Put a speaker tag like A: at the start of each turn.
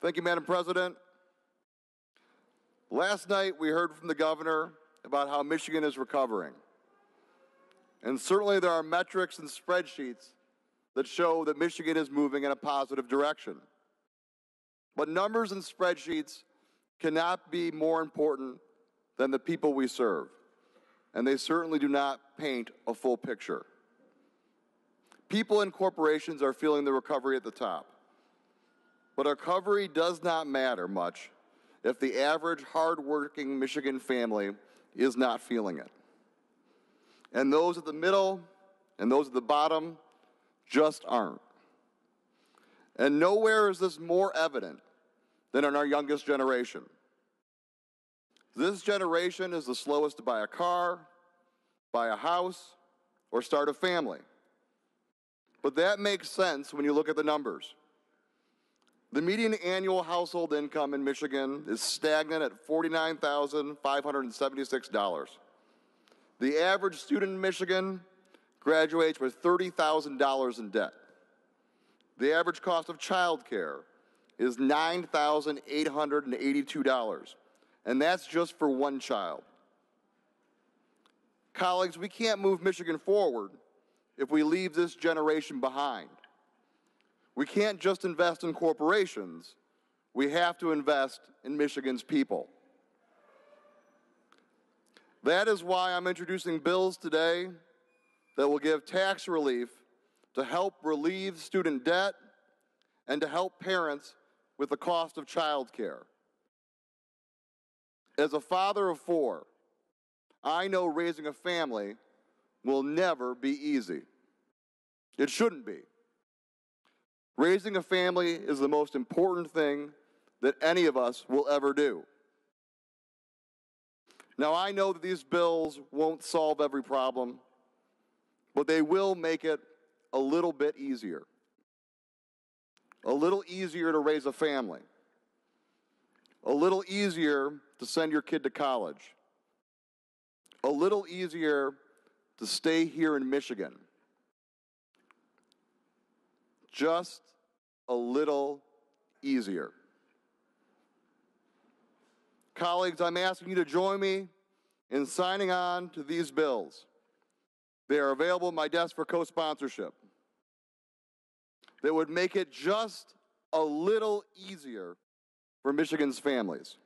A: Thank you, Madam President. Last night, we heard from the governor about how Michigan is recovering. And certainly, there are metrics and spreadsheets that show that Michigan is moving in a positive direction. But numbers and spreadsheets cannot be more important than the people we serve, and they certainly do not paint a full picture. People and corporations are feeling the recovery at the top. But recovery does not matter much if the average hardworking Michigan family is not feeling it. And those at the middle and those at the bottom just aren't. And nowhere is this more evident than in our youngest generation. This generation is the slowest to buy a car, buy a house, or start a family. But that makes sense when you look at the numbers. The median annual household income in Michigan is stagnant at $49,576. The average student in Michigan graduates with $30,000 in debt. The average cost of childcare is $9,882, and that's just for one child. Colleagues, we can't move Michigan forward if we leave this generation behind. We can't just invest in corporations, we have to invest in Michigan's people. That is why I'm introducing bills today that will give tax relief to help relieve student debt and to help parents with the cost of childcare. As a father of four, I know raising a family will never be easy. It shouldn't be. Raising a family is the most important thing that any of us will ever do. Now, I know that these bills won't solve every problem, but they will make it a little bit easier. A little easier to raise a family. A little easier to send your kid to college. A little easier to stay here in Michigan just a little easier. Colleagues, I'm asking you to join me in signing on to these bills. They are available at my desk for co sponsorship. That would make it just a little easier for Michigan's families.